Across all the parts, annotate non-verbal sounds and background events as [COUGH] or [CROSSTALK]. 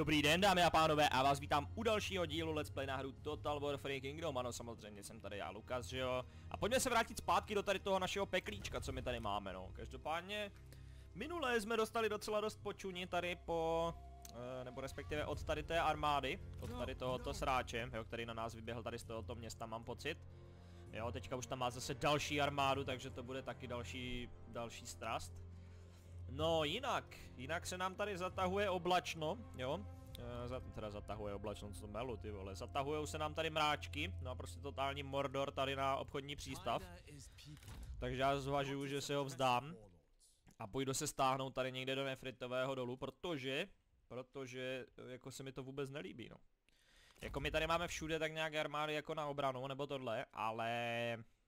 Dobrý den dámy a pánové a vás vítám u dalšího dílu Let's Play na hru Total Warfare Kingdom, ano samozřejmě jsem tady já Lukas, že jo. A pojďme se vrátit zpátky do tady toho našeho peklíčka, co my tady máme no. Každopádně, minulé jsme dostali docela dost počuní tady po, e, nebo respektive od tady té armády, od tady tohoto sráče, jo, který na nás vyběhl tady z tohoto města, mám pocit. Jo, teďka už tam má zase další armádu, takže to bude taky další, další strast. No jinak, jinak se nám tady zatahuje oblačno, jo. E, za, teda zatahuje oblačno, co to melu ty vole. Zatahujou se nám tady mráčky, no a prostě totální mordor tady na obchodní přístav. Takže já zvažuju, že se ho vzdám. A půjdu se stáhnout tady někde do nefritového dolu, protože, protože jako se mi to vůbec nelíbí, no. Jako my tady máme všude tak nějak armády jako na obranu, nebo tohle, ale...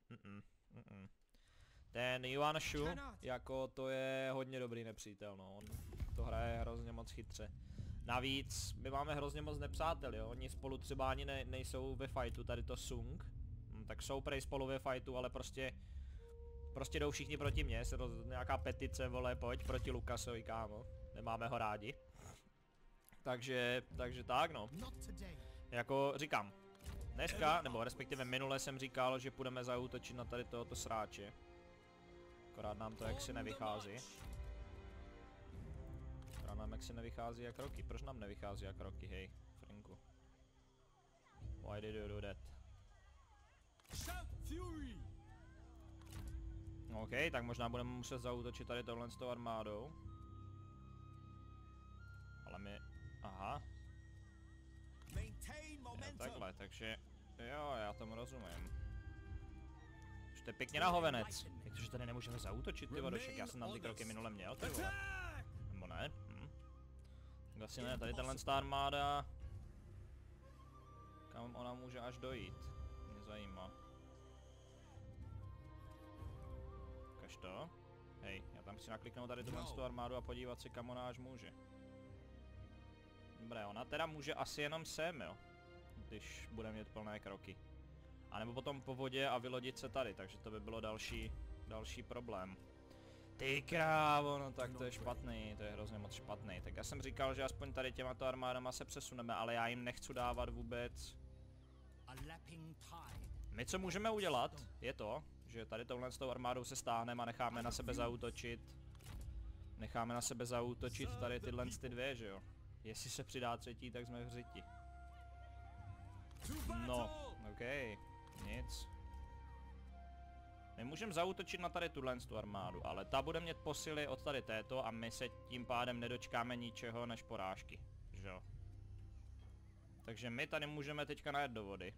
Mm -mm, mm -mm. Ten Yuan Shu, jako to je hodně dobrý nepřítel, no. On to hraje hrozně moc chytře. Navíc, my máme hrozně moc nepřátel, jo. Oni spolu třeba ani ne, nejsou ve fightu, tady to Sung. Hm, tak jsou prej spolu ve fightu, ale prostě... Prostě jdou všichni proti mně, se roz, nějaká petice, vole, pojď proti Lukasovi, kámo. Nemáme ho rádi. Takže, takže tak, no. Jako říkám, dneska, nebo respektive minule jsem říkal, že půjdeme zautočit na tady tohoto sráče. Akorát nám to jaksi nevychází. Akorát nám jaksi nevychází jak roky. Proč nám nevychází jak roky, hej, Franku? Why did you do that? OK, tak možná budeme muset zautočit tady tohle s tou armádou. Ale my... Aha. Jo, takhle, takže... Jo, já tomu rozumím. To je pěkně na hovenec. Jak to, že tady nemůžeme zautočit, ty vodošek, já jsem tam ty kroky minule měl, ty vole. Nebo ne? Hm. Tak asi ne, tady tenhle armáda... Kam ona může až dojít? Mě zajímá. Ukaž to. Hej, já tam chci nakliknout tady tuhle armádu a podívat se kam ona až může. Dobré, ona teda může asi jenom sem, jo. Když bude mít plné kroky. A nebo potom po vodě a vylodit se tady, takže to by bylo další, další problém. Ty krávo, no tak to je špatný, to je hrozně moc špatný. Tak já jsem říkal, že aspoň tady těma to armádama se přesuneme, ale já jim nechci dávat vůbec. My co můžeme udělat, je to, že tady touhle s tou armádou se stáhneme a necháme na sebe zautočit. Necháme na sebe zautočit tady tyhle ty dvě, že jo. Jestli se přidá třetí, tak jsme v řiti. No, okej. Okay. Nic. My můžeme zautočit na tady tuhle tu armádu, ale ta bude mít posily od tady této a my se tím pádem nedočkáme ničeho než porážky. Že jo? Takže my tady můžeme teďka najet do vody.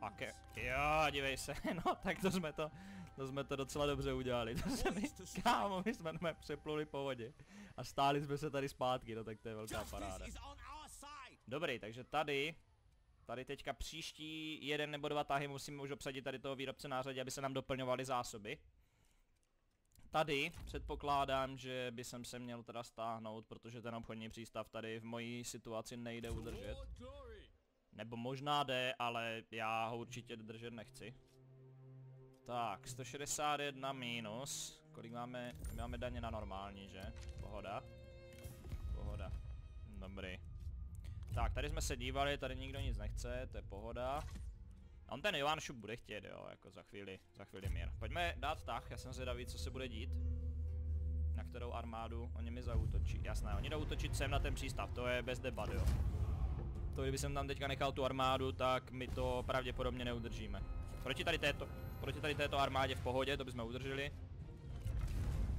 A ke... Jo, dívej se, [LAUGHS] no tak to jsme to, to jsme to docela dobře udělali. To se mi, kámo, my jsme přepluli po vodě. A stáli jsme se tady zpátky, no tak to je velká paráda. Dobrý, takže tady Tady teďka příští jeden nebo dva tahy musíme už obsadit tady toho výrobce nářadí, aby se nám doplňovaly zásoby. Tady předpokládám, že by jsem se měl teda stáhnout, protože ten obchodní přístav tady v mojí situaci nejde udržet. Nebo možná jde, ale já ho určitě držet nechci. Tak, 161 minus. Kolik máme? Máme daně na normální, že? Pohoda. Pohoda. Dobrý. Tak, tady jsme se dívali, tady nikdo nic nechce, to je pohoda. On ten Jovan Šup bude chtět, jo, jako za chvíli, za chvíli mír. Pojďme dát tah, já jsem zvědavý, co se bude dít. Na kterou armádu oni mi zautočí. Jasné, oni jdou útočit sem na ten přístav, to je bez debat, jo. To kdyby jsem tam teďka nechal tu armádu, tak my to pravděpodobně neudržíme. Proti tady této, proti tady této armádě v pohodě, to bychom udrželi.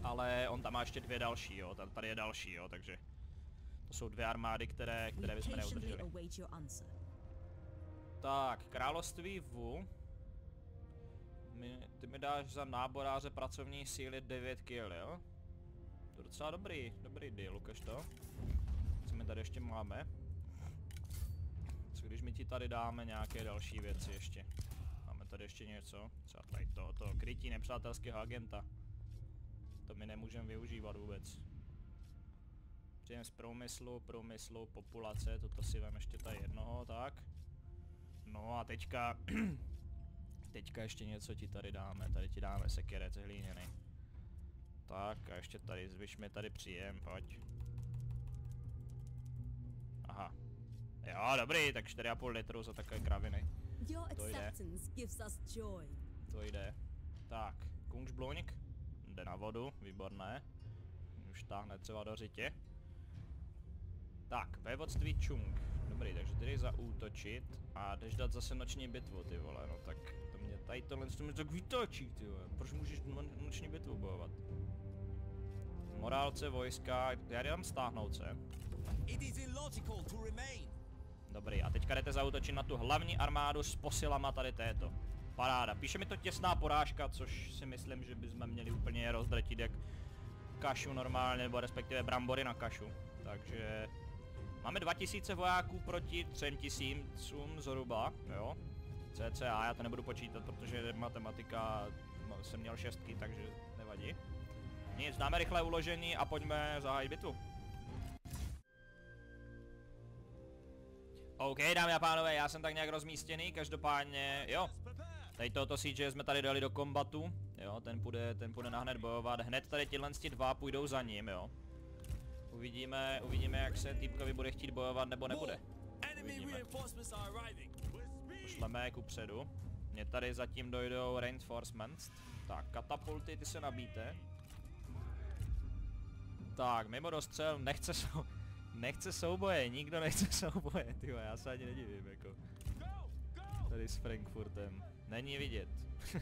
Ale on tam má ještě dvě další, jo, tady je další, jo, takže to jsou dvě armády, které, které bychom neudrželi. Tak, království Vu. My, ty mi dáš za náboráře pracovní síly 9 kill, jo? To je docela dobrý, dobrý deal, ukaž to. Co my tady ještě máme? Co když my ti tady dáme nějaké další věci ještě? Máme tady ještě něco? Třeba tady to, to krytí nepřátelského agenta. To my nemůžeme využívat vůbec. Přijdeme z průmyslu, průmyslu, populace, toto si vem ještě tady jednoho, tak. No a teďka, [CLEARS THROAT] teďka ještě něco ti tady dáme, tady ti dáme sekirec hlíněný. Tak a ještě tady, zvyš mi tady příjem, pojď. Aha. Jo, dobrý, tak 4,5 litru za takové kraviny. To jde. To jde. Tak, Kungsblonik. Jde na vodu, výborné. Už táhne třeba do řitě. Tak, vévodství Chung. Dobrý, takže tady zaútočit a jdeš dát zase noční bitvu, ty vole, no tak to mě tady tohle to mě tak vytočí, ty vole. Proč můžeš no, noční bitvu bojovat? Morálce, vojska, já dám stáhnout se. Dobrý, a teďka jdete zautočit na tu hlavní armádu s posilama tady této. Paráda. Píše mi to těsná porážka, což si myslím, že bychom měli úplně rozdrtit jak kašu normálně, nebo respektive brambory na kašu. Takže máme 2000 vojáků proti 3000 zhruba, jo. CCA, já to nebudu počítat, protože matematika jsem měl šestky, takže nevadí. Nic, dáme rychlé uložení a pojďme zahájit bitvu. OK, dámy a pánové, já jsem tak nějak rozmístěný, každopádně, jo. Tady tohoto CJ jsme tady dali do kombatu, jo, ten půjde, ten půjde nahned bojovat, hned tady tyhle dva půjdou za ním, jo. Uvidíme, uvidíme jak se týpkovi bude chtít bojovat nebo nebude. Uvidíme. Pošleme je ku předu. Mně tady zatím dojdou reinforcements. Tak, katapulty, ty se nabíte. Tak, mimo dostřel, nechce sou... Nechce souboje, nikdo nechce souboje, ty já se ani nedivím, jako. Tady s Frankfurtem. Není vidět. [LAUGHS]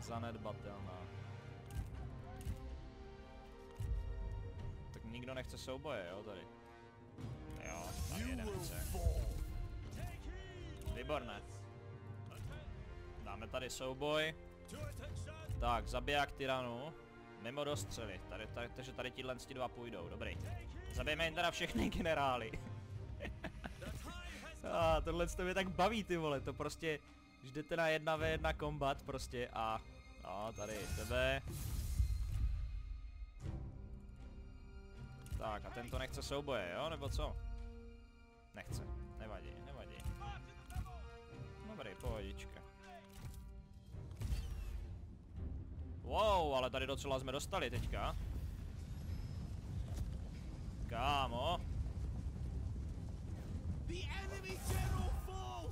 Zanedbatelná. Nikdo nechce souboje, jo, tady. Jo, tam jeden chce. Výborné. Dáme tady souboj. Tak, zabiják tyranu. Mimo dostřely. Tady, tady, takže tady tihle ti dva půjdou, dobrý. Zabijeme jen teda všechny generály. [LAUGHS] A tohle to mě tak baví ty vole, to prostě, když jdete na jedna v jedna kombat prostě a... No, tady tebe. Tak a tento nechce souboje, jo, nebo co? Nechce, nevadí, nevadí. Dobrý, pohodička. Wow, ale tady docela jsme dostali teďka. Kámo,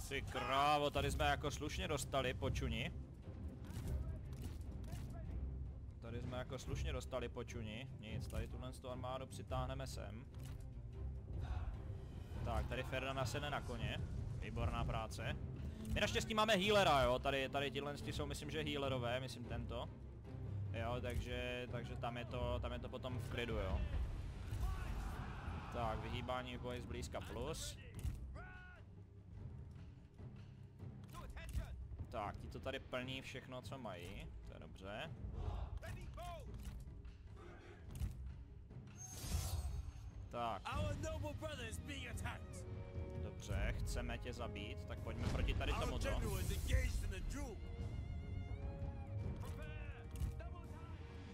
ty krávo, tady jsme jako slušně dostali počuni. Tady jsme jako slušně dostali počuni. Nic, tady tuhle tu armádu přitáhneme sem. Tak, tady Ferdinand sene na koně. Výborná práce. My naštěstí máme healera, jo, tady, tady tyhle jsou myslím, že healerové, myslím tento. Jo, takže, takže tam je to, tam je to potom v klidu, jo. Tak, vyhýbání v boji zblízka plus. Tak, ti to tady plní všechno, co mají, to je dobře. Tak, dobře, chceme tě zabít, tak pojďme proti tady tomuto.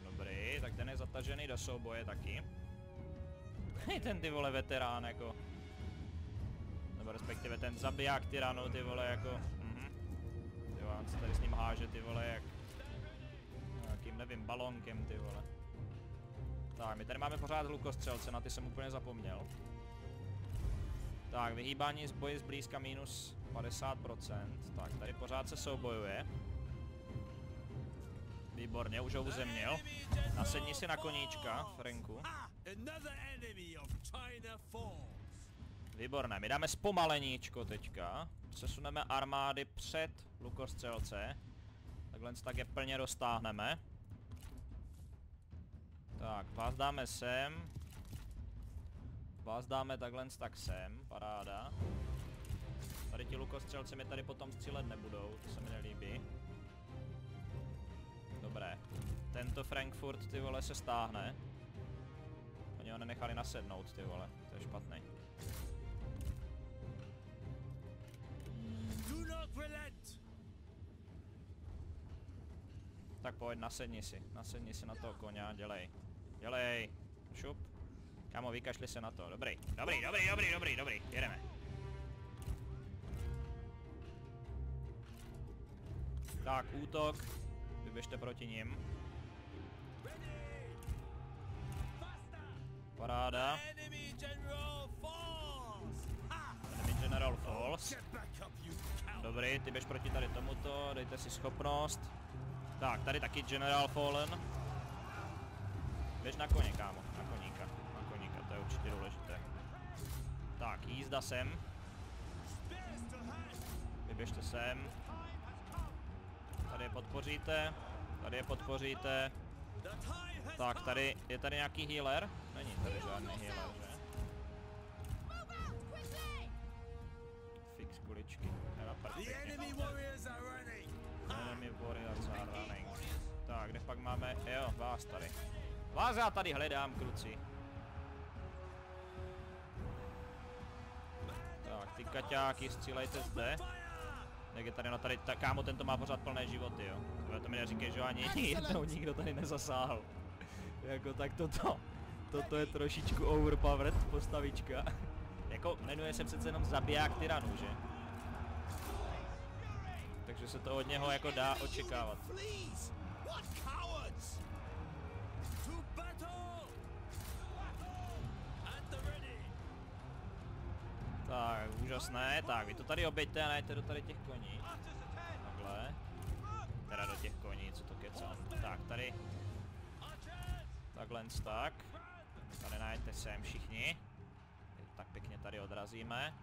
Dobrý, tak ten je zatažený do souboje taky. [LAUGHS] Hej, ten ty vole veterán jako. Nebo respektive ten zabiják tyranu ty vole jako. On se tady s ním háže ty vole jak... Nějakým nevím, balonkem ty vole. Tak, my tady máme pořád lukostřelce, na ty jsem úplně zapomněl. Tak, vyhýbání z boje zblízka minus 50%. Tak, tady pořád se soubojuje. Výborně, už ho uzemnil. Nasedni si na koníčka, Franku. Výborné, my dáme zpomaleníčko teďka. Přesuneme armády před lukostřelce. Takhle tak je plně roztáhneme. Tak, vás dáme sem. Vás dáme takhle tak sem, paráda. Tady ti lukostřelci mi tady potom střílet nebudou, to se mi nelíbí. Dobré. Tento Frankfurt, ty vole, se stáhne. Oni ho nenechali nasednout, ty vole, to je špatný. Tak pojď, nasedni si, nasedni si na toho koně, dělej. Dělej. Šup. Kámo, vykašli se na to. Dobrý, dobrý, dobrý, dobrý, dobrý, dobrý. Jedeme. Tak, útok. Vyběžte proti ním. Paráda. Enemy General Falls. Dobrý, ty běž proti tady tomuto, dejte si schopnost. Tak, tady taky General Fallen. Běž na koně, kámo, na koníka, na koníka, to je určitě důležité. Tak, jízda sem, vyběžte sem. Tady je podpoříte, tady je podpoříte. Tak, tady, je tady nějaký healer? Není tady žádný healer, že? Fix kuličky, perfektně. Enemy warriors running. Tak, kde pak máme, jo, vás tady. Vás já tady hledám, kluci. Tak, ty kaťáky střílejte zde. Jak je tady, no tady, ta, kámo, tento má pořád plné životy, jo. Tohle to mi neříkej, že ani jednou nikdo tady nezasáhl. [LAUGHS] jako tak toto, toto je trošičku overpowered postavička. [LAUGHS] jako jmenuje se přece jenom zabiják tyranů, že? Takže se to od něho jako dá očekávat. Tak, úžasné. Tak, vy to tady obejďte a najďte do tady těch koní. Takhle. Teda do těch koní, co to kecám. Tak, tady. Takhle tak. Tady najďte sem všichni. Tak pěkně tady odrazíme.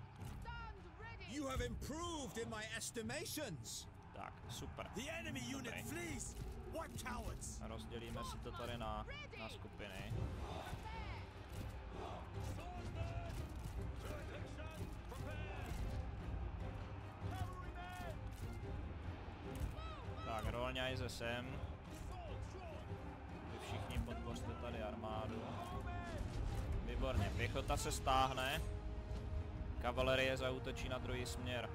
You have improved in my estimations. Tak, super. The enemy unit Dobrý. flees! What cowards! Rozdělíme si to tady na, na skupiny. Tak, rolňaj ze sem. Vy všichni podpořte tady armádu. Výborně, pěchota se stáhne. Kavalerie zautočí na druhý směr.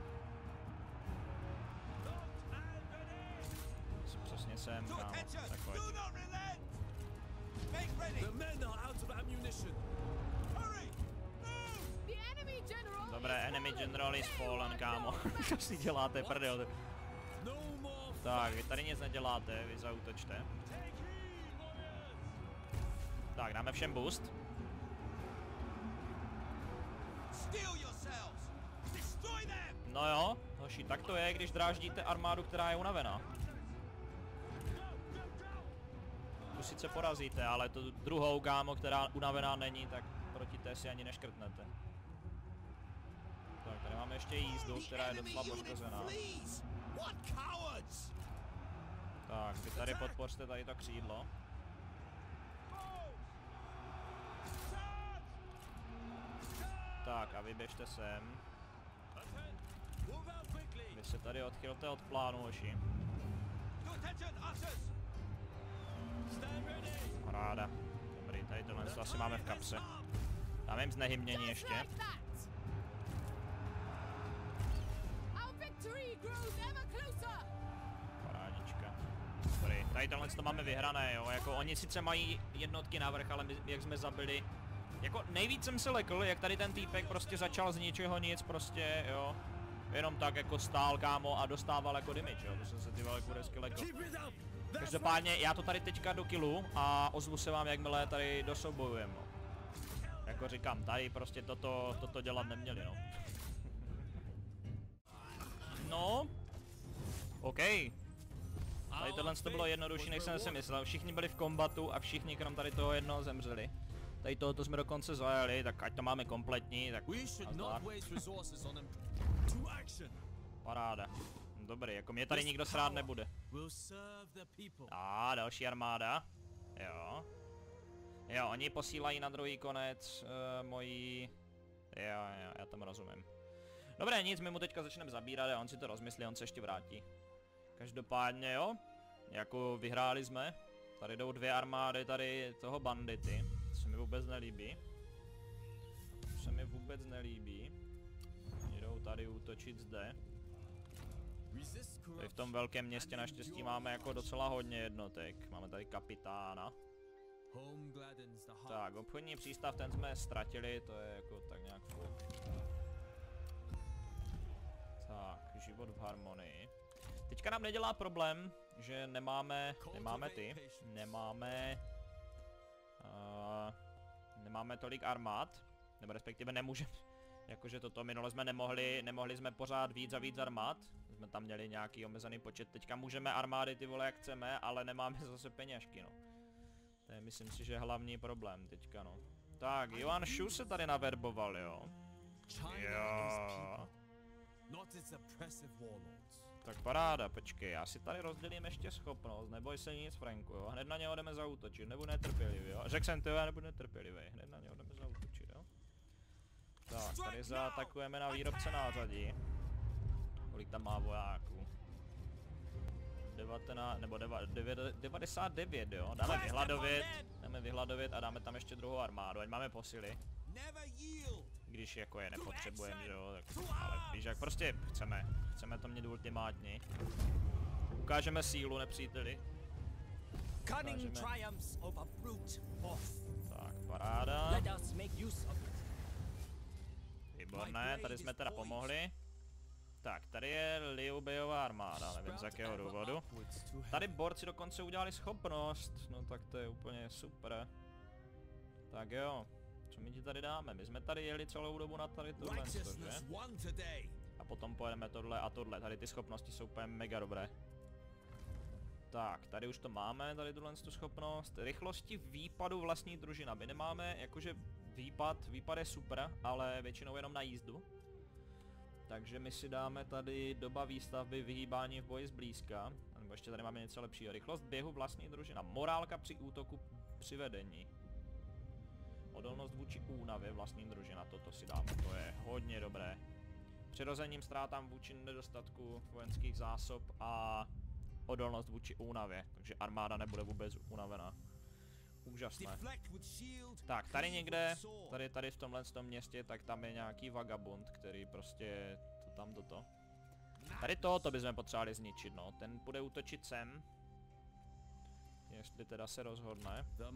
Přesně sem, kámo. Tak pojď. Dobré, enemy general is fallen, kámo. [LAUGHS] Co si děláte, prdel? No Tak, vy tady nic neděláte, vy zautočte. Tak, dáme všem boost. No jo, hoši, tak to je, když dráždíte armádu, která je unavená. Tu sice porazíte, ale tu druhou kámo, která unavená není, tak proti té si ani neškrtnete. Tak, tady máme ještě jízdu, která je docela poškozená. Tak, vy tady podpořte tady to křídlo. Tak a vy běžte sem. Vy se tady odchylte od plánu, hoši. Ready! Paráda. Dobrý, tady tohle to asi máme v kapse. Dáme jim znehybnění ještě. Parádička. Dobrý, tady tohle to máme vyhrané, jo, jako oni sice mají jednotky navrch, ale my, jak jsme zabili, jako nejvíc jsem se lekl, jak tady ten týpek prostě začal z ničeho nic, prostě, jo, jenom tak jako stál, kámo, a dostával jako damage, jo, to jsem se ty vole kuresky lekl. Každopádně já to tady teďka do kilu a ozvu se vám, jakmile tady dosoubojujeme, no. Jako říkám, tady prostě toto, toto dělat neměli, no. No. OK. Tady tohle to bylo jednodušší, než jsem si myslel. Všichni byli v kombatu a všichni krom tady toho jednoho zemřeli. Tady tohoto jsme dokonce zajeli, tak ať to máme kompletní, tak! Paráda. Dobrý, jako mě tady nikdo srát nebude. A další armáda. Jo. Jo, oni posílají na druhý konec uh, mojí... Jo, jo, já tam rozumím. Dobré, nic, my mu teďka začneme zabírat a on si to rozmyslí, on se ještě vrátí. Každopádně jo, jako vyhráli jsme. Tady jdou dvě armády tady toho bandity. Vůbec nelíbí. To se mi vůbec nelíbí. Jdou tady útočit zde. Tady v tom velkém městě naštěstí máme jako docela hodně jednotek. Máme tady kapitána. Tak, obchodní přístav, ten jsme ztratili, to je jako tak nějak fuk. Tak, život v harmonii. Teďka nám nedělá problém, že nemáme, nemáme ty, nemáme, uh, Nemáme tolik armád, nebo respektive nemůžeme, [LAUGHS] jakože toto minule jsme nemohli, nemohli jsme pořád víc a víc armád, jsme tam měli nějaký omezený počet, teďka můžeme armády ty vole jak chceme, ale nemáme [LAUGHS] zase peněžky no. To je myslím si, že hlavní problém teďka no. Tak, Johan Shu se tady naverboval jo. Jo. Tak paráda, počkej, já si tady rozdělím ještě schopnost, neboj se nic Franku, jo, hned na něho jdeme zautočit, nebudu netrpělivý, jo, řekl jsem to, já nebudu netrpělivý, hned na něho jdeme zautočit, jo. Tak, tady zaatakujeme na výrobce nářadí. Kolik tam má vojáků? 19, nebo deva, 9, 99, jo, dáme vyhladovět, dáme vyhladovět a dáme tam ještě druhou armádu, ať máme posily. Když jako je nepotřebujeme, že jo, tak, ale víš jak prostě chceme, chceme to mít ultimátní. Ukážeme sílu nepříteli. Cunning Ukážeme. triumphs over brute force. Tak, paráda. Výborné, tady jsme teda pomohli. Tak, tady je Liu Bejová armáda, nevím z jakého důvodu. Tady borci dokonce udělali schopnost, no tak to je úplně super. Tak jo, co my ti tady dáme? My jsme tady jeli celou dobu na tady tohle, že? A potom pojedeme tohle a tohle. Tady ty schopnosti jsou úplně mega dobré. Tak, tady už to máme, tady tuhle tu schopnost. Rychlosti výpadu vlastní družina. My nemáme, jakože výpad, výpad je super, ale většinou jenom na jízdu. Takže my si dáme tady doba výstavby vyhýbání v boji zblízka. Nebo ještě tady máme něco lepšího. Rychlost běhu vlastní družina. Morálka při útoku při vedení. Odolnost vůči únavě vlastní družina. Toto si dáme, to je hodně dobré přirozeným ztrátám vůči nedostatku vojenských zásob a odolnost vůči únavě, takže armáda nebude vůbec unavená. Úžasné. Tak, tady někde, tady, tady v tomhle tom městě, tak tam je nějaký vagabund, který prostě to tam toto. Tady tohoto bychom potřebovali zničit, no. Ten bude útočit sem. Jestli teda se rozhodne. A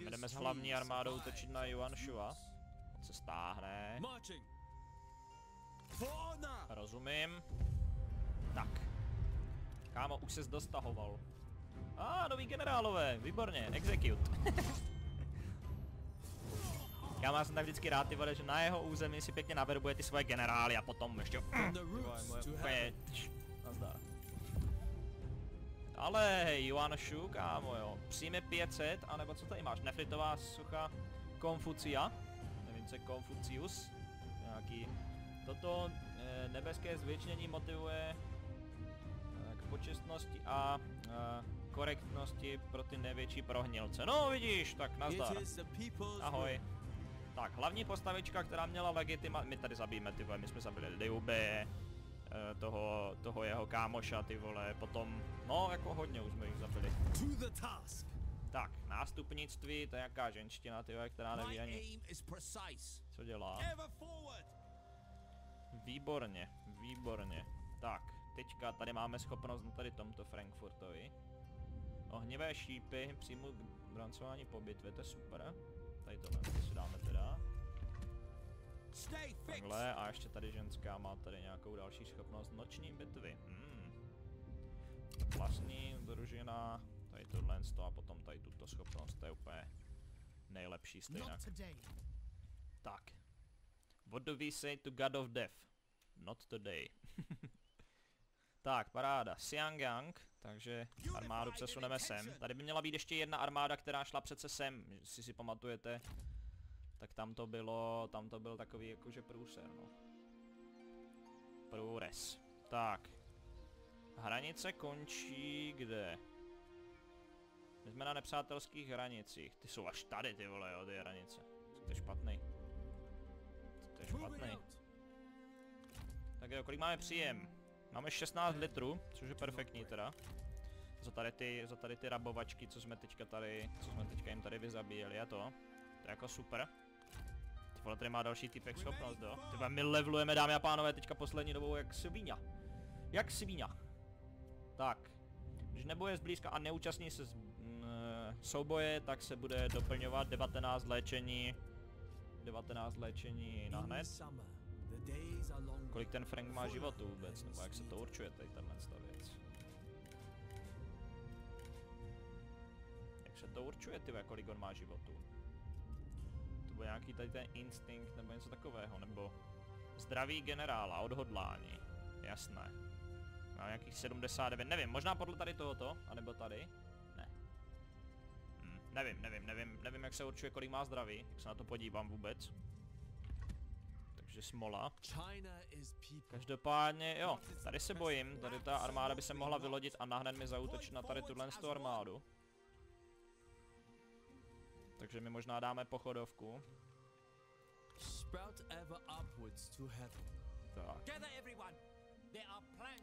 my jdeme s hlavní armádou útočit na their Yuan Shua. roots. On se stáhne. Rozumím. Tak. Kámo, už ses dostahoval. A ah, nový generálové, výborně, execute. [LAUGHS] Já mám jsem tak vždycky rád, ty vole, že na jeho území si pěkně naverbuje ty svoje generály a potom ještě... From Ale hej, Yuan Shu, kámo jo. Přijme 500, anebo co tady máš? Nefritová sucha Konfucia. Nevím, co je Konfucius. Nějaký... Toto e, nebeské zvětšnění motivuje e, k počestnosti a e, korektnosti pro ty největší prohnilce. No vidíš, tak nazdar. Ahoj. Tak, hlavní postavička, která měla legitima... My tady zabijeme ty vole, my jsme zabili Liube, eh, toho, toho jeho kámoša, ty vole, potom... No, jako hodně už jsme jich zabili. To the task. Tak, nástupnictví, to je jaká ženština, ty která neví ani, co dělá. Výborně, výborně. Tak, teďka tady máme schopnost na tady tomto Frankfurtovi. Ohnivé šípy přijmu k brancování po bitvě, to je super. Tady tohle to si dáme teda. Takhle a ještě tady ženská má tady nějakou další schopnost noční bitvy. Hmm. Vlastní družina, tady tohle a potom tady tuto schopnost, to je úplně nejlepší stejnak. Today. Tak. What do we say to God of Death? Not today. [LAUGHS] tak, paráda. Xiangyang, takže armádu přesuneme sem. Tady by měla být ještě jedna armáda, která šla přece sem, jestli si pamatujete. Tak tam to bylo, tam to byl takový jakože průser, no. Průres. Tak. Hranice končí kde? My jsme na nepřátelských hranicích. Ty jsou až tady ty vole, jo, ty hranice. To je špatný. To je špatný. Tak jo, kolik máme příjem? Máme 16 litrů, což je perfektní teda. Za tady ty, za tady ty rabovačky, co jsme teďka tady, co jsme teďka jim tady vyzabíjeli a to. To je jako super. Ty vole, tady má další typek schopnost, jo. Ty vole, my levelujeme, dámy a pánové, teďka poslední dobou jak svíňa. Jak svíňa. Tak. Když neboje zblízka a neúčastní se z, mm, eh, souboje, tak se bude doplňovat 19 léčení 19 léčení na hned. Kolik ten Frank má životů vůbec, nebo jak se to určuje tady tenhle věc. Jak se to určuje, ty kolik on má životů? To nebo nějaký tady ten instinkt, nebo něco takového, nebo zdraví generála, odhodlání, jasné. Má nějakých 79, nevím, možná podle tady tohoto, anebo tady, ne. Hm, nevím, nevím, nevím, nevím jak se určuje kolik má zdraví, jak se na to podívám vůbec. Takže smola. Každopádně, jo, tady se bojím, tady ta armáda by se mohla vylodit a nahned mi zautočit na tady tuhle tu armádu. Takže my možná dáme pochodovku. Tak.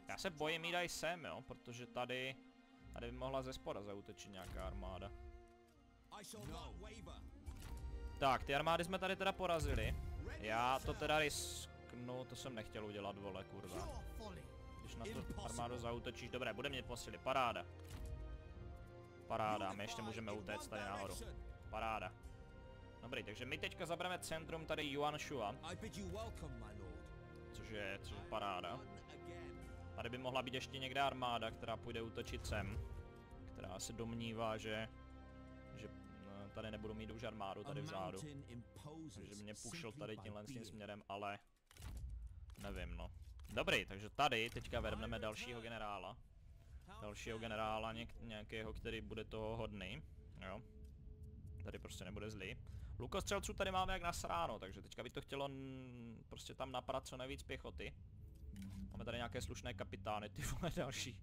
Já se bojím jít aj sem, jo, protože tady, tady by mohla ze spoda zautočit nějaká armáda. I. Tak, ty armády jsme tady teda porazili. Já to teda risknu, to jsem nechtěl udělat, vole, kurva. Když na to armádu zautočíš, dobré, bude mě posily, paráda. Paráda, my ještě můžeme utéct tady nahoru. Paráda. Dobrý, takže my teďka zabereme centrum tady I my lord. což je, což je paráda. Tady by mohla být ještě někde armáda, která půjde útočit sem. Která se domnívá, že, že no, tady nebudu mít už armádu tady vzadu. Takže mě pušil tady tímhle tím směrem, ale nevím no. Dobrý, takže tady teďka verbneme dalšího generála. Dalšího generála něk nějakého, který bude toho hodný. Jo. Tady prostě nebude zlý. Lukostřelců tady máme jak nasráno, takže teďka by to chtělo prostě tam naprat co nejvíc pěchoty. Máme tady nějaké slušné kapitány, ty vole další.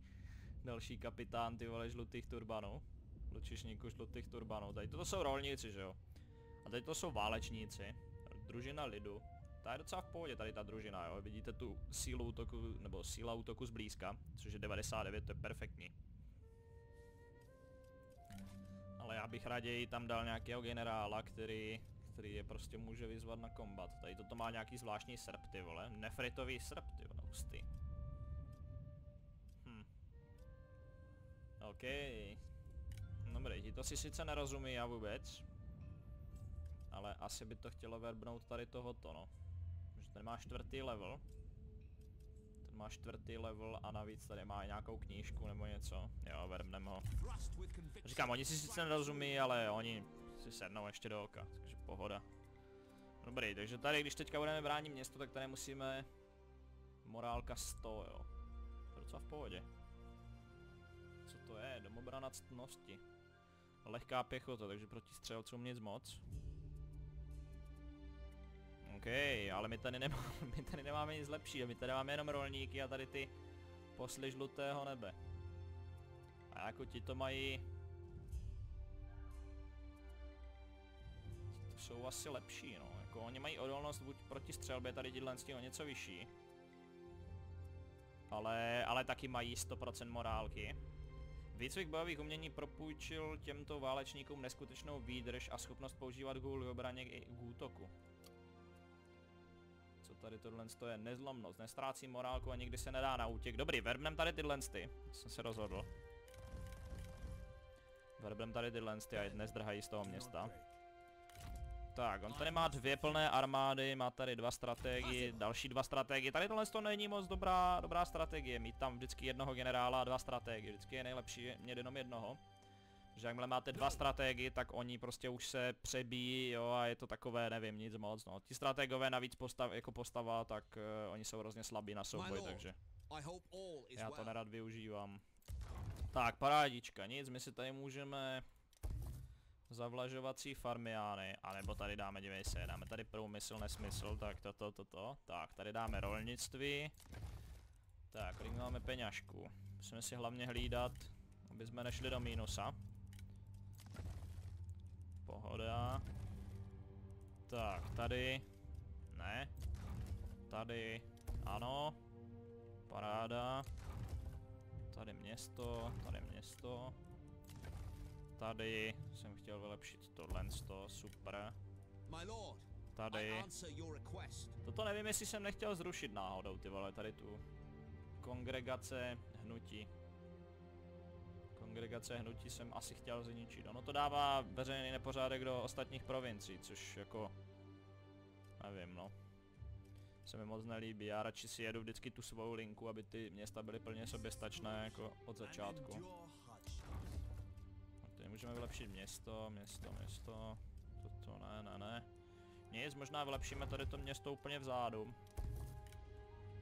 Další kapitán, ty vole žlutých turbanů. Lučišníků žlutých turbanů. Tady toto jsou rolníci, že jo. A tady to jsou válečníci. Družina lidu. Ta je docela v pohodě tady ta družina, jo. Vidíte tu sílu útoku, nebo síla útoku zblízka, což je 99, to je perfektní. Ale já bych raději tam dal nějakého generála, který, který je prostě může vyzvat na kombat. Tady toto má nějaký zvláštní srp, ty vole. Nefritový srp, ty vole, hustý. Hm. OK. Dobrý, ti to si sice nerozumí já vůbec. Ale asi by to chtělo verbnout tady tohoto, no. Že ten má čtvrtý level. Ten má čtvrtý level a navíc tady má nějakou knížku nebo něco. Jo, verbneme ho. Říkám, oni si sice nerozumí, ale oni si sednou ještě do oka, takže pohoda. Dobrý, takže tady, když teďka budeme bránit město, tak tady musíme... Morálka 100, jo. To je docela v pohodě. Co to je? Domobrana ctnosti. Lehká pěchota, takže proti střelcům nic moc. OK, ale my tady, nemá, [LAUGHS] my tady nemáme nic lepšího, my tady máme jenom rolníky a tady ty posly žlutého nebe. A jako ti to mají... To jsou asi lepší, no. Jako oni mají odolnost buď proti střelbě tady tyhle o něco vyšší. Ale, ale taky mají 100% morálky. Výcvik bojových umění propůjčil těmto válečníkům neskutečnou výdrž a schopnost používat gůl obraně i k útoku. Co tady tohle je? Nezlomnost, nestrácí morálku a nikdy se nedá na útěk. Dobrý, verbnem tady tyhle ty. Jsem se rozhodl. Verbem tady tyhle ty a dnes drhají z toho města. Tak, on tady má dvě plné armády, má tady dva strategie, další dva strategie. Tady tohle to není moc dobrá, dobrá strategie, mít tam vždycky jednoho generála a dva strategie. Vždycky je nejlepší mít jenom jednoho. Že jakmile máte dva strategie, tak oni prostě už se přebíjí, jo, a je to takové, nevím, nic moc, no. Ti strategové navíc postav, jako postava, tak uh, oni jsou hrozně slabí na souboj, takže já to nerad využívám. Tak, parádička, nic, my si tady můžeme zavlažovací farmiány, anebo tady dáme, dívej se, dáme tady průmysl, nesmysl, tak toto, toto, to. tak, tady dáme rolnictví. Tak, kolik máme peňažku? Musíme si hlavně hlídat, aby jsme nešli do mínusa. Pohoda. Tak, tady. Ne. Tady. Ano. Paráda. Tady město, tady město. Tady jsem chtěl vylepšit tohle, super. Lord, I Tady. Toto nevím, jestli jsem nechtěl zrušit náhodou, ty vole, tady tu kongregace hnutí. Kongregace hnutí jsem asi chtěl zničit. Ono to dává veřejný nepořádek do ostatních provincií, což jako... Nevím, no. Se mi moc nelíbí, já radši si jedu vždycky tu svou linku, aby ty města byly plně soběstačné jako od začátku. Můžeme vylepšit město, město, město. Toto ne, ne, ne. Nic, možná vylepšíme tady to město úplně vzadu.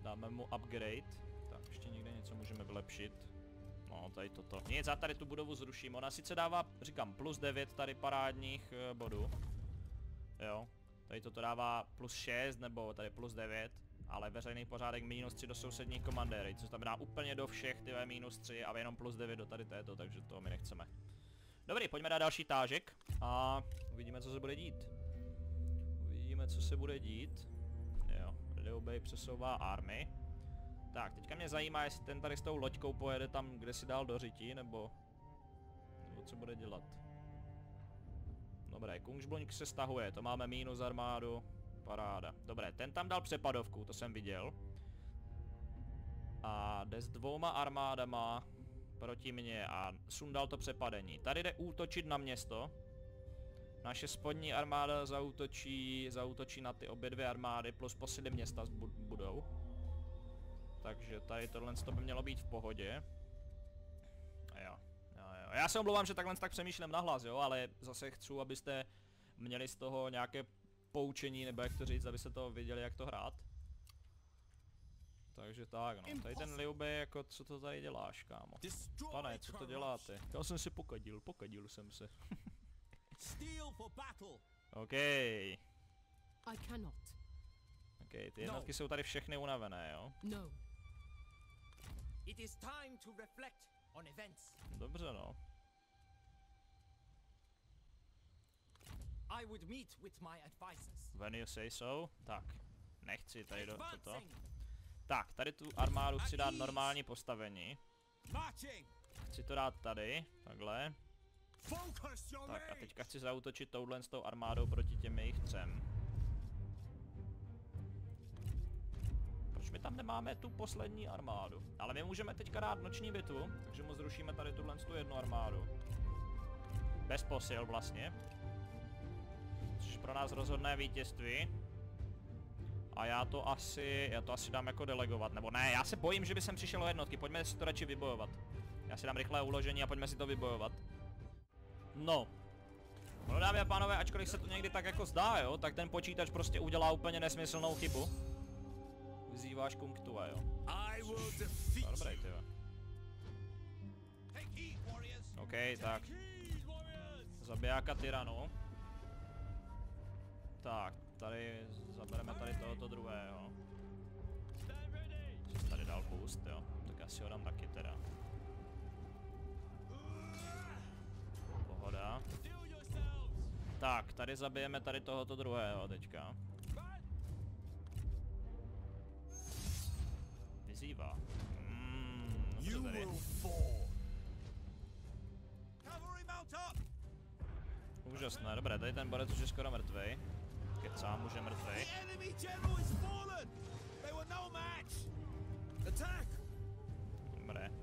Dáme mu upgrade. Tak, ještě někde něco můžeme vylepšit. No, tady toto. Nic, já tady tu budovu zruším. Ona sice dává, říkám, plus 9 tady parádních uh, bodů. Jo. Tady toto dává plus 6, nebo tady plus 9. Ale veřejný pořádek minus 3 do sousedních komandéry, což znamená úplně do všech ty minus 3 a jenom plus 9 do tady této, takže to my nechceme. Dobrý, pojďme dát další tážek a uvidíme, co se bude dít. Uvidíme, co se bude dít. Jo, Liu Bei přesouvá army. Tak, teďka mě zajímá, jestli ten tady s tou loďkou pojede tam, kde si dal do řití, nebo... Nebo co bude dělat. Dobré, Kungsblunk se stahuje, to máme mínus armádu. Paráda. Dobré, ten tam dal přepadovku, to jsem viděl. A jde s dvouma armádama proti mně a sundal to přepadení. Tady jde útočit na město. Naše spodní armáda zautočí, zautočí na ty obě dvě armády plus posily města budou. Takže tady tohle to by mělo být v pohodě. Jo, jo, jo. Já se omlouvám, že takhle tak přemýšlím nahlas, jo, ale zase chci, abyste měli z toho nějaké poučení, nebo jak to říct, aby se to věděli, jak to hrát. Takže tak, no. Tady ten Liu Bei, jako co to tady děláš, kámo? Pane, co to děláte? Já jsem si pokadil, pokadil jsem se. OK. I cannot. OK, ty jednotky jsou tady všechny unavené, jo? No. It is time to reflect on events. Dobře, no. I would meet with my advisors. When you say so. Tak, nechci tady do toto. Tak, tady tu armádu chci dát normální postavení. Chci to dát tady, takhle. Tak a teďka chci zautočit touhle s tou armádou proti těm jejich třem. Proč my tam nemáme tu poslední armádu? Ale my můžeme teďka dát noční bitvu, takže mu zrušíme tady tuhle tu jednu armádu. Bez posil vlastně. Což pro nás rozhodné vítězství. A já to asi, já to asi dám jako delegovat, nebo ne, já se bojím, že by sem přišel o jednotky, pojďme si to radši vybojovat. Já si dám rychlé uložení a pojďme si to vybojovat. No. No dámy a pánové, ačkoliv se to někdy tak jako zdá, jo, tak ten počítač prostě udělá úplně nesmyslnou chybu. Vyzýváš Kungtua, jo. Dobrý, heed, warriors. OK, tak. Zabijáka tyranu. Tak, tady zabereme tady tohoto druhého. Jsem tady dal boost, jo. Tak já si ho dám taky teda. Pohoda. Tak, tady zabijeme tady tohoto druhého teďka. Vyzývá. Mm, tady. Úžasné, dobré, tady ten borec už je skoro mrtvej. Kecám, už je mrtvej. Were no.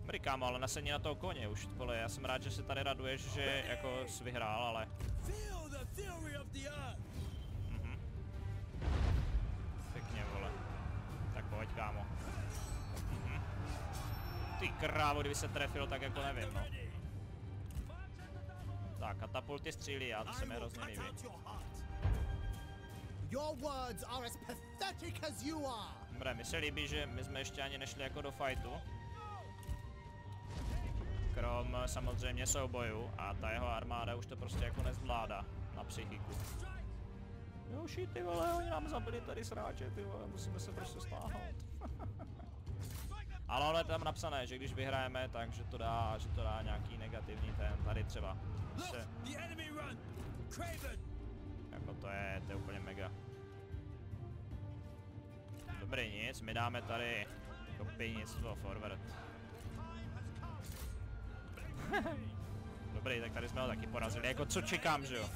Dobrý kámo, ale nasedni na toho koně už, vole, já jsem rád, že si tady raduješ, že jako jsi vyhrál, ale... Mhm. Pěkně, vole. Tak pojď, kámo. Mhm. Ty krávo, kdyby se trefil, tak jako nevím, no. Tak, katapulty střílí, já to se mi hrozně líbí. your words are as pathetic as you are. Dobré, mi se líbí, že my jsme ještě ani nešli jako do fightu. Krom eh, samozřejmě soubojů a ta jeho armáda už to prostě jako nezvládá na psychiku. Jo, shit, ty vole, oni nám zabili tady sráče, ty vole, musíme se prostě stáhnout. [LAUGHS] Ale ono je tam napsané, že když vyhrajeme, tak že to dá, že to dá nějaký negativní ten, tady třeba. Se, jako to je, to je úplně mega. Dobrý, nic, my dáme tady kopijnictvo forward. [LAUGHS] Dobrý, tak tady jsme ho taky porazili, jako co čekám, že jo?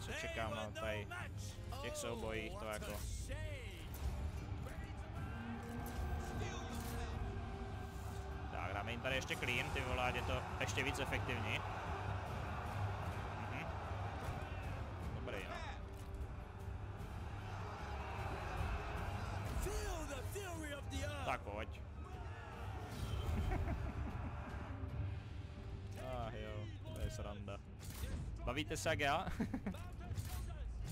Co čekám no tady match. v těch Oh, soubojích, to what jako... tady ještě clean, ty vole, je to ještě víc efektivní. Mhm. Dobrý, no. Tak pojď. [LAUGHS] Ah jo, to je sranda. Bavíte se jak já? [LAUGHS]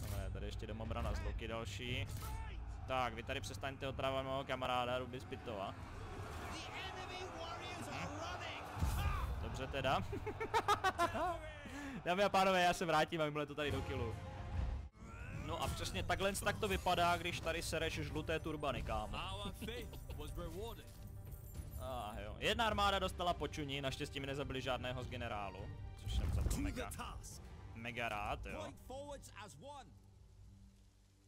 Dobré, tady ještě doma brana z Loki další. Tak, vy tady přestaňte otrávat mého kamaráda Ruby Spitova. Teda. [LAUGHS] Dámy a pánové, já se vrátím, jakmile to tady do kilu. No a přesně takhle tak to vypadá, když tady sereš žluté turbany, kámo. Ah, jo. Jedna armáda dostala počuní, naštěstí mi nezabili žádného z generálu. Což jsem za to mega, mega rád, jo.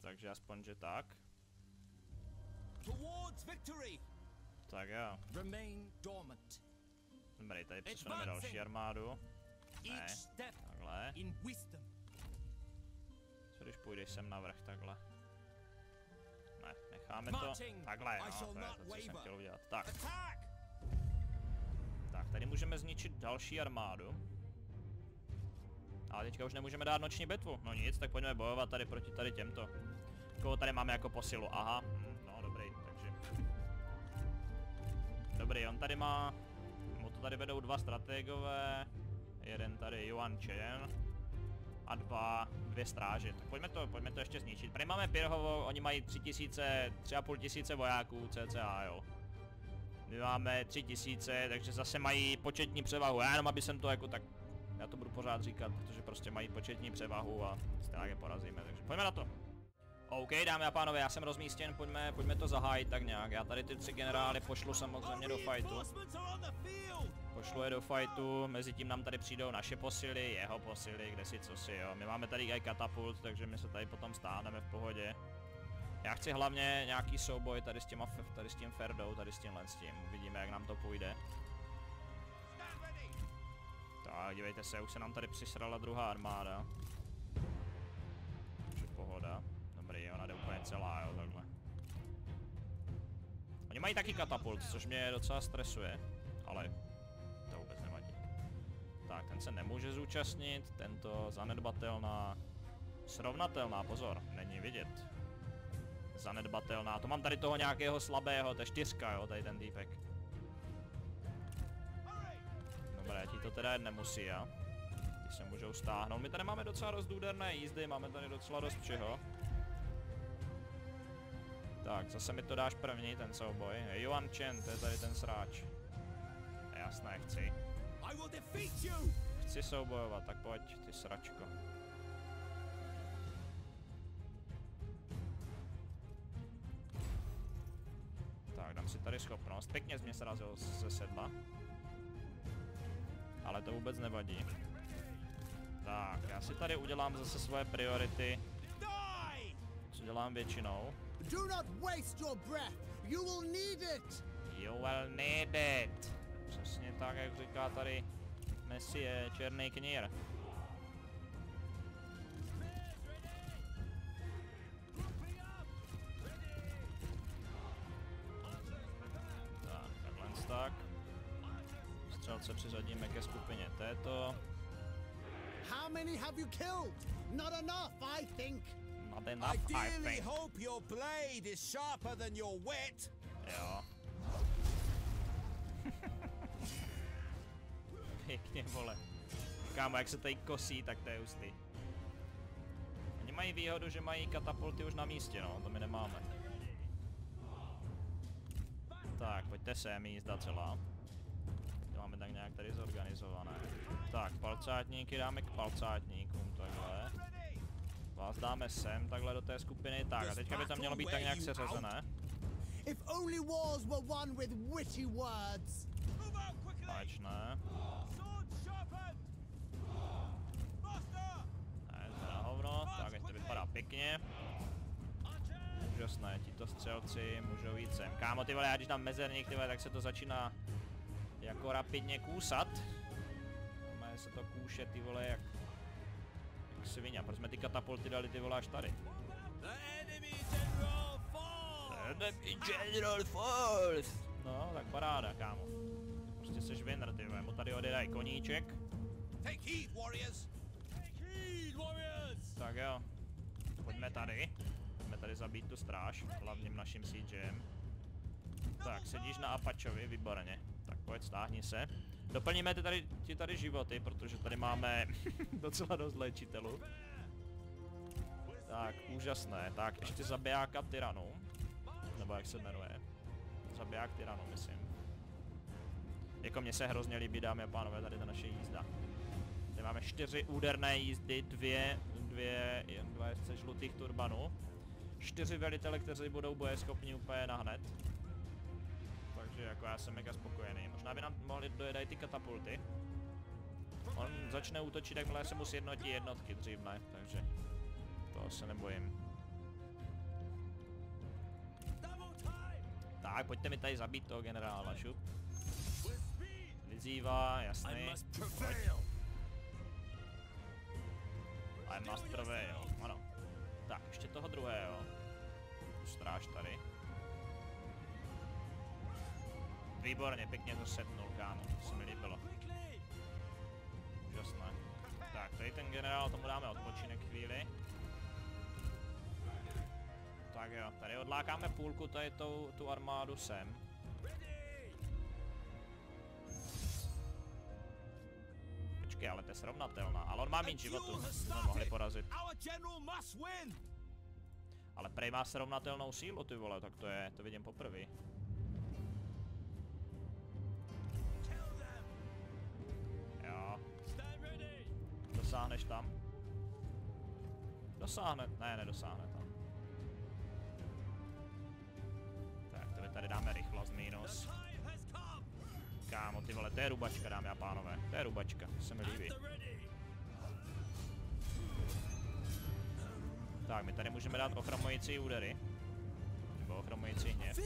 Takže aspoň, že tak. Tak jo. Remain dormant. Dobrý, tady přesuneme další armádu. Ne, takhle. Co když půjdeš sem navrch takhle? Ne, necháme to. Takhle, no, to je to, co jsem chtěl udělat. Tak, tak, tady můžeme zničit další armádu. Ale teďka už nemůžeme dát noční bitvu. No nic, tak pojďme bojovat tady proti tady těmto. Koho tady máme jako posilu? Aha, hm, no dobrý, takže. Dobrý, on tady má... Tady vedou dva strategové. Jeden tady Yuan Chen. A dva, dvě stráže. Tak pojďme to, pojďme to ještě zničit. Tady máme Pirhovo, oni mají tři tisíce, tři a půl tisíce vojáků cca, jo. My máme tři tisíce, takže zase mají početní převahu. Já jenom aby jsem to jako tak, já to budu pořád říkat, protože prostě mají početní převahu a stejně je porazíme, takže pojďme na to. OK, dámy a pánové, já jsem rozmístěn, pojďme, pojďme to zahájit tak nějak. Já tady ty tři generály pošlu samozřejmě do fightu. Pošlu je do fightu, mezi tím nám tady přijdou naše posily, jeho posily, kde si co si jo. My máme tady i katapult, takže my se tady potom stáhneme v pohodě. Já chci hlavně nějaký souboj tady s, těma, tady s tím Ferdou, tady s tímhle s tím. Uvidíme, jak nám to půjde. Tak, dívejte se, už se nám tady přisrala druhá armáda. Takže pohoda. Celá, jo, takhle. Oni mají taky katapult, což mě docela stresuje, ale to vůbec nevadí. Tak, ten se nemůže zúčastnit, tento zanedbatelná, srovnatelná, pozor, není vidět. Zanedbatelná, to mám tady toho nějakého slabého, to je čtyřka, jo, tady ten týpek. Dobré, ti to teda nemusí, já. Ty se můžou stáhnout. My tady máme docela dost důderné jízdy, máme tady docela dost všeho. Tak, zase mi to dáš první, ten souboj. Yuan Chen, to je tady ten sráč. Jasné, chci. Chci soubojovat, tak pojď, ty sračko. Tak, dám si tady schopnost. Pěkně jsi mě srazil ze sedla. Ale to vůbec nevadí. Tak, já si tady udělám zase svoje priority, co dělám většinou. Do not waste your breath. You will need it. You will need it. Přesně tak, jak říká tady Messie Černý knír. Tak, takhle tak. Střelce přiřadíme ke skupině této. How many have you killed? Not enough, I think. Not enough, I think. hope your blade is sharper than your wit! Jo. [LAUGHS] Pěkně, vole. Kámo, jak se tady kosí, tak to je hustý. Oni mají výhodu, že mají katapulty už na místě, no, to my nemáme. Tak, pojďte sem, jízda celá. To máme tak nějak tady zorganizované. Tak, palcátníky dáme k palcátníkům, takhle. Vás dáme sem, takhle do té skupiny. Tak, a teďka by to mělo být tak nějak seřazené. If only wars were won with witty words. Move out quickly! Pač ne. Ne, to je na hovno, tak ať to vypadá pěkně. Úžasné, tito střelci můžou jít sem. Kámo, ty vole, já když dám mezerník, ty vole, tak se to začíná jako rapidně kůsat. Normálně se to kůše, ty vole, jak svině. Proč jsme ty katapulty dali, ty vole, až tady? The enemy general falls! Enemy General Force! No, tak paráda, kámo. Prostě seš winner, ty vole, mu tady odjedají koníček. Take heed, warriors! Take heed, warriors! Tak jo. Pojďme tady. Pojďme tady zabít tu stráž, hlavním naším siegeem. Tak, sedíš na Apačovi, výborně. Tak pojď, stáhni se. Doplníme ty tady, ti tady životy, protože tady máme [LAUGHS] docela dost léčitelů. Tak, úžasné. Tak, ještě zabijáka tyranu. Nebo jak se jmenuje. Zabiják tyranu, myslím. Jako mně se hrozně líbí, dámy a pánové, tady ta naše jízda. Tady máme čtyři úderné jízdy, dvě, dvě, dva žlutých turbanů. Čtyři velitele, kteří budou bojeschopní úplně na hned. Takže jako já jsem mega spokojený. Možná by nám mohli dojedat ty katapulty. On začne útočit, jakmile se mu sjednotí jednotky dřív ne, takže to se nebojím. Tak, pojďte mi tady zabít toho generála, šup. Vyzývá, I jasný. must prevail. I must prevail, ano. Tak, ještě toho druhého. Stráž tady. Výborně, pěkně to setnul, kámo, to se mi líbilo. Úžasné. Tak, tady ten generál, tomu dáme odpočinek chvíli. Tak jo, tady odlákáme půlku, tady tu, tu armádu sem. Počkej, ale to je srovnatelná. Ale on má A životu, jsme mohli porazit. Ale prej má srovnatelnou sílu, ty vole, tak to je, to vidím poprvé. Dosáhneš tam? Dosáhne, ne, nedosáhne tam. Tak, to tady dáme rychlost minus. Kámo, ty vole, to je rubačka, dámy a pánové. To je rubačka, to se mi líbí. Tak, my tady můžeme dát ochromující údery. Nebo ochromující hněv.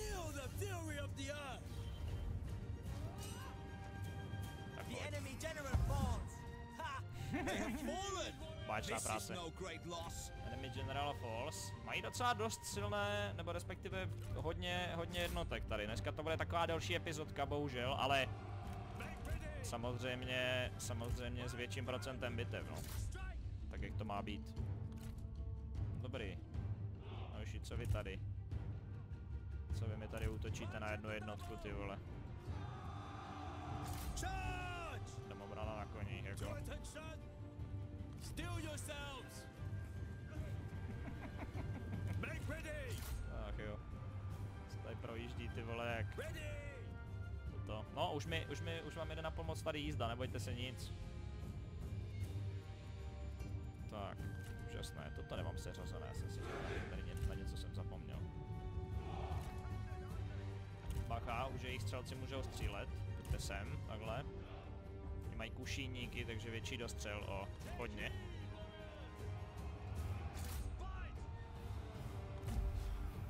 Tak pojď. Is práce. no. Enemy General Falls. Mají docela dost silné, nebo respektive hodně, hodně jednotek tady. Dneska to bude taková delší epizodka, bohužel, ale samozřejmě, samozřejmě s větším procentem bitev, no. Tak jak to má být. Dobrý. No už co vy tady? Co vy mi tady útočíte na jednu jednotku, ty vole? Charge. Koních, To jako. attention. Still yourselves. [LAUGHS] Make ready. Ach jo. Se tady projíždí ty vole jak Ready. to. No, už mi, už mi, už vám jde na pomoc tady jízda, nebojte se nic. Tak, úžasné, toto nemám seřazené, já jsem si říkal, že tady ně, na něco jsem zapomněl. Bacha, už jejich střelci můžou střílet, pojďte sem, takhle. Mají kušíníky, takže větší dostřel, o, hodně.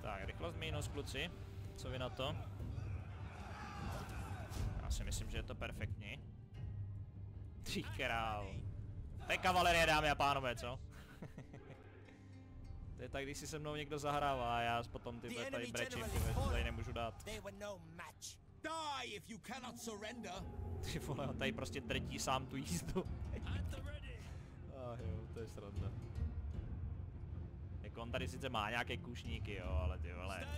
Tak, rychlost minus, kluci. Co vy na to? Já si myslím, že je to perfektní. Ty král. To je kavalerie, dámy a pánové, co? [LAUGHS] to je tak, když si se mnou někdo zahrává a já potom ty tady brečím, general ty is vole, že to tady nemůžu dát. No. Die if you cannot surrender. Ty vole, on tady prostě drtí sám tu jízdu. [LAUGHS] Ach jo, to je sranda. Jako on tady sice má nějaké kušníky, jo, ale ty vole.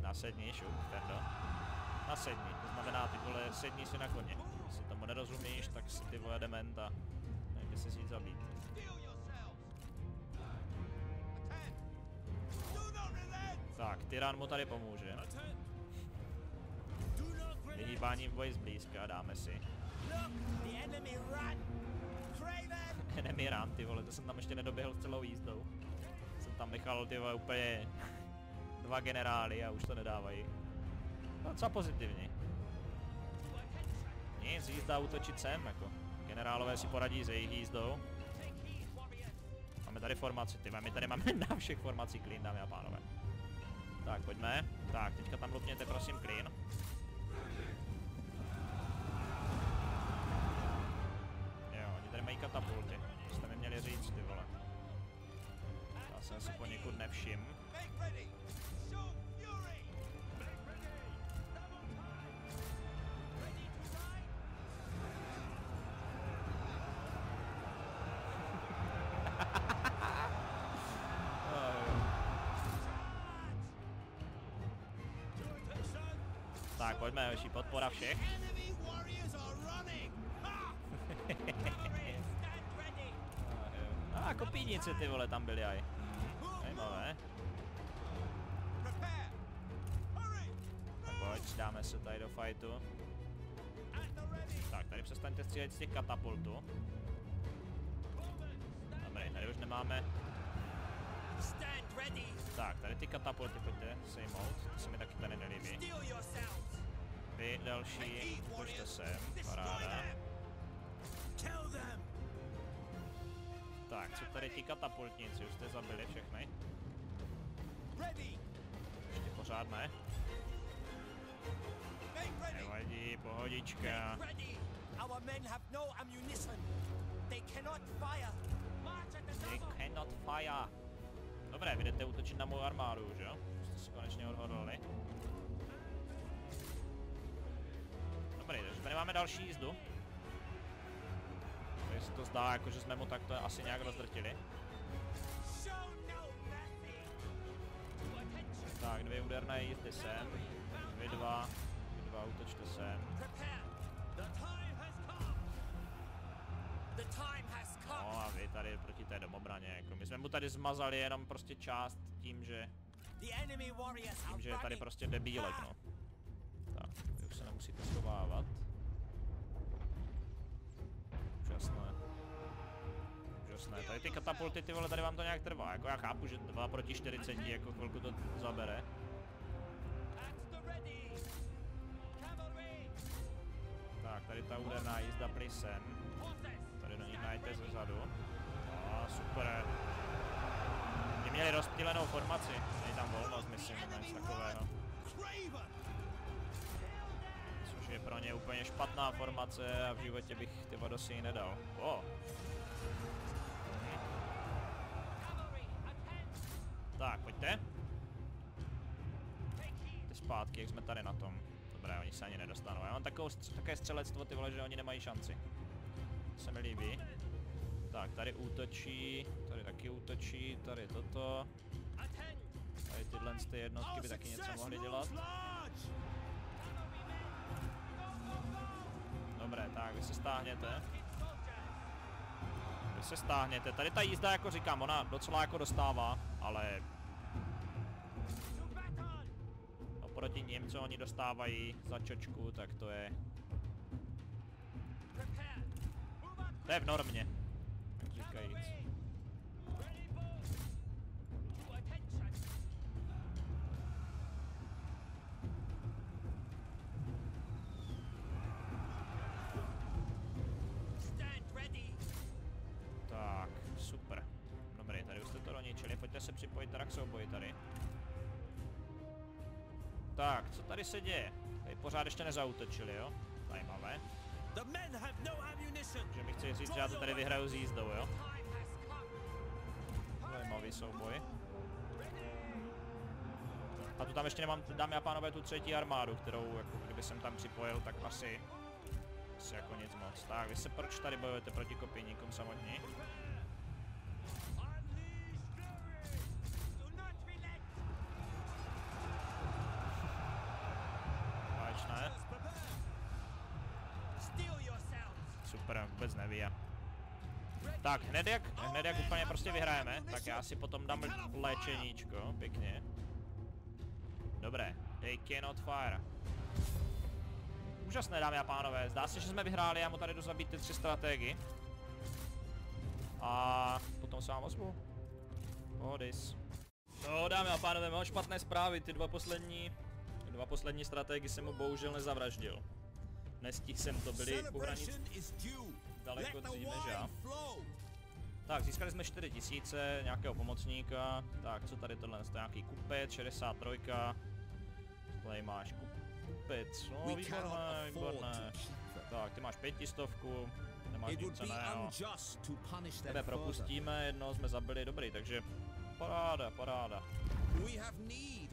Nasedni, šup, Ferdo. Nasedni, to znamená ty vole, sedni si na koně. Jestli tomu nerozumíš, tak si ty vole dement a nejde se jít zabít. Tak, tyran mu tady pomůže. Vyhýbání v boji zblízka, dáme si. Run. [LAUGHS] Enemy run, ty vole, to jsem tam ještě nedoběhl celou jízdou. Jsem tam nechal ty vole úplně dva generály a už to nedávají. No co pozitivní. Nic, jízda útočit sem, jako. Generálové si poradí s jejich jízdou. Máme tady formaci, ty my tady máme [LAUGHS] na všech formací clean, dámy a pánové. Tak, pojďme. Tak, teďka tam lupněte prosím clean. Mají katapulty. To jste mi měli říct, ty vole. Já jsem si poněkud nevšim. [LAUGHS] Tak, pojďme, hoši, podpora všech. Kopínice ty vole tam byly aj. Zajímavé. Pojď, dáme se tady do fightu. Tak, tady přestaňte střílet z těch katapultů. Dobrý, tady už nemáme. Tak, tady ty katapulty pojďte sejmout, to se mi taky tady nelíbí. Vy další, pojďte sem, paráda. Tak, co tady ti katapultníci, už jste zabili všechny? Ještě pořád ne? Nevadí, pohodička. Make ready. Our men have no ammunition. They fire. Cannot fire. Dobré, vy jdete útočit na mou armádu, že jo? Jste se konečně odhodlali. Dobrý, takže tady máme další jízdu. Takže se to zdá, jako že jsme mu takto asi nějak rozdrtili. No. Tak, dvě úderné jízdy sem. Vy dva, vy dva útočte sem. No a vy tady proti té domobraně, jako my jsme mu tady zmazali jenom prostě část tím, že, tím, že je tady prostě debílek, no. Tak, vy už se nemusíte schovávat. Úžasné. Úžasné. Tady ty katapulty, ty vole, tady vám to nějak trvá. Jako já chápu, že 2 proti 40, jako chvilku to zabere. Tak, tady ta úderná jízda prý sem. Horses. Tady do nich najděte ze zadu. A super. Mě měli rozptýlenou formaci. Není tam volnost, myslím, nebo něco takového. Pro ně úplně špatná formace a v životě bych ty vodosy jí nedal. O, tak, pojďte. Ty zpátky, jak jsme tady na tom. Dobré, oni se ani nedostanou. Já mám takovou, také střelectvo, ty vole, že oni nemají šanci. To se mi líbí. Tak, tady útočí, tady taky útočí, tady toto. Tady tyhle ty jednotky by taky něco mohly dělat. Dobré, tak, vy se stáhněte. Vy se stáhněte. Tady ta jízda, jako říkám, ona docela jako dostává, ale oproti ním, co oni dostávají za čočku, tak to je, to je v normě. Jak říkajíc. Tady se děje? Tady pořád ještě nezautočili, jo? Zajímavé. No! Že mi chci říct, že já to tady vyhraju s jízdou, jo? Zajímavý souboj. A tu tam ještě nemám, dámy a pánové, tu třetí armádu, kterou, jako kdyby jsem tam připojil, tak asi, asi jako nic moc. Tak, vy se proč tady bojujete proti kopijníkům samotní? Tak, hned jak, hned jak úplně prostě vyhrajeme, tak já si potom dám léčeníčko, pěkně. Dobré, they cannot fire. Úžasné, dámy a pánové, zdá se, že jsme vyhráli, já mu tady jdu zabít ty tři strategy. A potom se vám ozvu. Odis. No, dámy a pánové, mám špatné zprávy, ty dva poslední, dva poslední strategy jsem mu bohužel nezavraždil. Nestihl jsem to, byli u daleko dřív než já. Tak, získali jsme 4000, nějakého pomocníka. Tak, co tady tohle? To je nějaký kupec, 63. Tady máš kup- kupec, no výborné, výborné. Tak, ty máš pětistovku, nemáš nic ceného. Tebe propustíme, jednoho jsme zabili, dobrý, takže paráda, paráda. We have need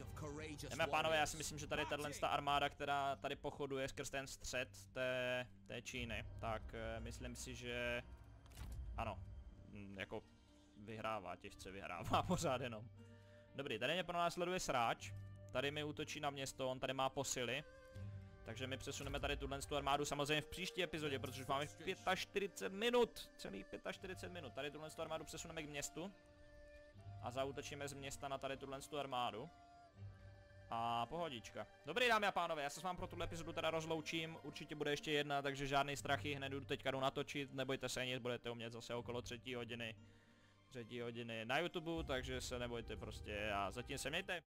a pánové, já si myslím, že tady tahle ta armáda, která tady pochoduje skrz ten střed té, té Číny, tak eh, myslím si, že ano, mm, jako vyhrává, těžce vyhrává [LAUGHS] pořád jenom. Dobrý, tady mě pronásleduje sráč, tady mi útočí na město, on tady má posily, Takže my přesuneme tady tuhle tu armádu samozřejmě v příští epizodě, protože už máme 45 minut, celých 45 minut. Tady tuhle tu armádu přesuneme k městu a zautočíme z města na tady tuhle tu armádu. A pohodička. Dobrý dámy a pánové, já se s vám pro tuhle epizodu teda rozloučím, určitě bude ještě jedna, takže žádný strachy, hned jdu teďka jdu natočit, nebojte se nic, budete umět zase okolo třetí hodiny, třetí hodiny na YouTube, takže se nebojte prostě a zatím se mějte.